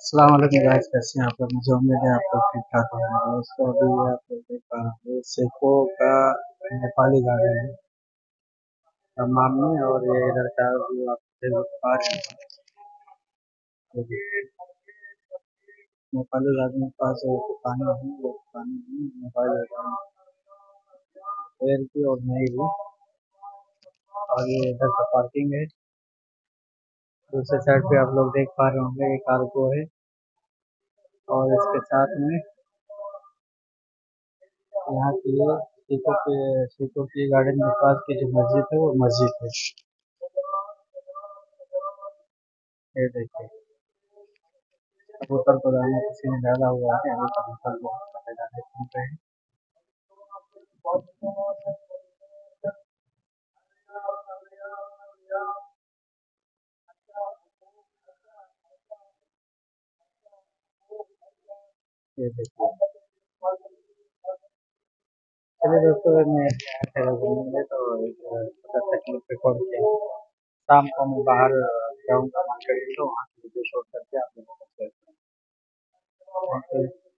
अस्सलाम वालेकुम गाइस, कैसे हैं आप लोग? मुझे उम्मीद है आप लोग ठीक ठाक होंगे। दोस्तों, अभी आप लोग देख पा रहे हैं सेको का नेपाली गार्डन है। मामनी और ये इधर का जो आप देख पा रहे हैं। नेपाली गार्डन के पास जो दुकानें हैं, वो दुकानें हैं नेपाली गार्डन की। और नई भी। और ये इधर का पार्किंग है। दूसरे साइड पे आप लोग देख पा रहे होंगे, एक कार्गो है। और इसके साथ में यहाँ की सीको के सीको की गार्डन के पास की जो मस्जिद है, वो मस्जिद है। ये देखिए। कबूतर को दाना किसी ने डाला हुआ है, अभी कबूतर बहुत दाने सुन रहे हैं ये चलिए दोस्तों घूमेंगे तो पचास तक रिकॉर्ड किया शाम को मैं बाहर जाऊँगा मार्केट तो वहाँ से वीडियो शूट करके आप लोगों को शेयर करूँगा।